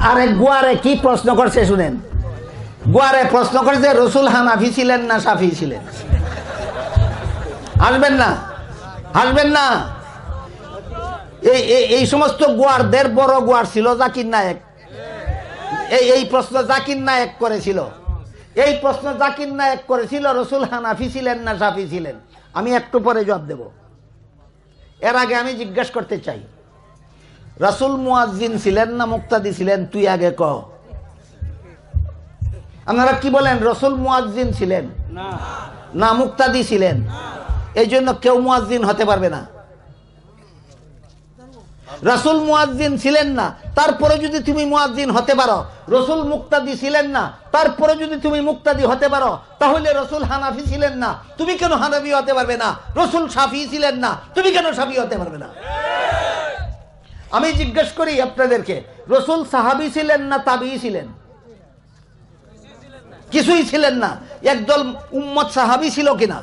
আরে গোয়ারে কি প্রশ্ন করছে শুনেন? গোয়ারে প্রশ্ন করছে রসুল হানাফি ছিলেন না সাফি ছিলেন? আসবেন না? আসবেন না? এই, এই- সমস্ত গোয়ারদের বড় গোয়ার ছিল জাকির নায়েক। এই এই প্রশ্ন জাকির নায়ক করেছিল। এই প্রশ্ন জাকির নায়েক করেছিল, রসুল হানাফি ছিলেন না সাফি ছিলেন? আমি একটু পরে জবাব দেব। এর আগে আমি জিজ্ঞেস করতে চাই। রাসুল মুয়াজ্জিন ছিলেন না মুক্তাদি ছিলেন? তুই আগে ক আপনারা কি বলেন রসুল মুয়াজ্জিন ছিলেন? না। মুক্তাদি ছিলেন। এই জন্য কেউ মুয়াজ্জিন হতে পারবে না। রসুল মুয়াজ্জিন ছিলেন না তারপরে যদি তুমি মুয়াজ্জিন হতে পারো রসুল মুক্তাদি ছিলেন না তারপরে যদি তুমি মুক্তাদি হতে পারো তাহলে রসুল হানাফি ছিলেন না। তুমি কেন হানাফি হতে পারবে না? রসুল সাফি ছিলেন না তুমি কেন সাফি হতে পারবে না? আমি জিজ্ঞেস করি আপনাদেরকে, রসুল সাহাবি ছিলেন না তাবি ছিলেন? কিছুই ছিলেন না। একদল উম্মত সাহাবি ছিল কিনা?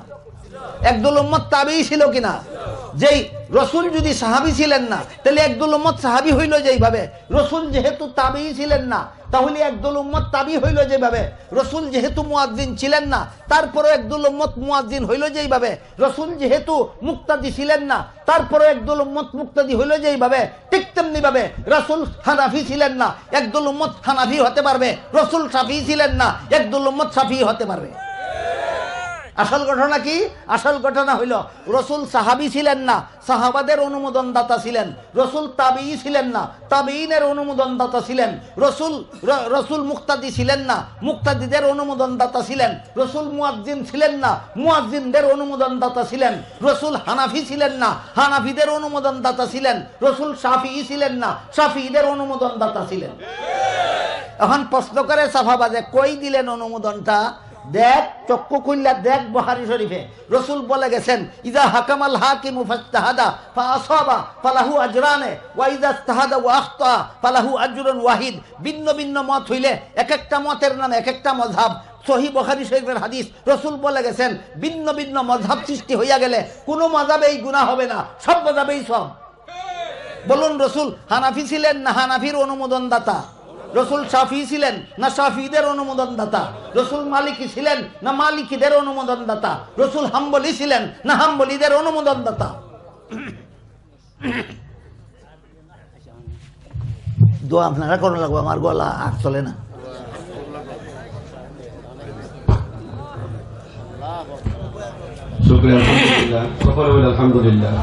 একদল উম্মত তাবি ছিল কিনা? যেই রসুল যদি সাহাবি ছিলেন না, তাহলে একদল উম্মত সাহাবি হইল যেইভাবে। রসুল যেহেতু তাবি ছিলেন না, তাহলে একদল উম্মত তাবি হইল যেভাবে। রসুল যেহেতু মুয়াজ্জিন ছিলেন না তারপরে একদল উম্মত মুয়াজ্জিন হইল যেইভাবে। রসুল যেহেতু মুক্তাদি ছিলেন না তারপরে একদল উম্মত মুক্তাদি হইল যেইভাবে। ঠিক তেমনি ভাবে রসুল হানাফি ছিলেন না, একদল উম্মত হানাফি হতে পারবে। রসুল সাফি ছিলেন না, একদল উম্মত সাফি হতে পারবে। আসল ঘটনা কি? আসল ঘটনা হইল, রসুল সাহাবি ছিলেন না, সাহাবাদের অনুমোদন দাতা ছিলেন, রসুল তাবিই ছিলেন না তাবিইনের অনুমোদন দাতা ছিলেন, রসুল রসুল মুক্তাদি ছিলেন না, মুক্তাদিদের অনুমোদন দাতা ছিলেন, রসুল মুয়াজ্জিন ছিলেন না, মুয়াজ্জিনদের অনুমোদন দাতা ছিলেন, রসুল হানাফি ছিলেন না, হানাফিদের অনুমোদন দাতা ছিলেন, রসুল শাফিই ছিলেন না শাফিদের অনুমোদন দাতা ছিলেন। এখন প্রশ্ন করে সাফাবাজে কই দিলেন অনুমোদনটা? দেখ, চক্ষু খুললা দেখ বহারি শরীফে। রসুল বলে গেছেন, ইদা হাকামাল হাকিমু ফাজতাহাদা ফাআসাবা ফালাহু আজরানে, ওয়া ইদা ইজতাহাদা ওয়া আখতা ফালাহু আজরুন ওয়াহিদ। ভিন্ন ভিন্ন মত হইলে এক একটা মতের নাম এক একটা মযহাব। সহি বখারি শরীফের হাদিস, রসুল বলে গেছেন, ভিন্ন ভিন্ন মযহাব সৃষ্টি হইয়া গেলে কোনো মজাবেই গুনাহ হবে না, সব মজাবেই সব। বলুন রসুল, হানাফি ছিলেন না হানাফির অনুমোদন দাতা রসুল শাফি ছিলেন, না শাফিদের অনুমোদন দাতা রসুল মালিকি ছিলেন, না মালিকিদের অনুমোদন দাতা রসুল হাম্বলি ছিলেন, না হাম্বলিদের অনুমোদন দাতা দোয়া আপনারা করো লাগবো, আমার গলা আর চলে না। আলহামদুলিল্লাহ।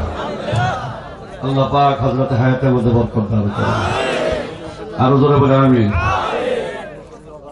আল্লাহ পাক হজরত হায়াতের মধ্যে বরকত দান করেন। আরও জোরে বলে আমিন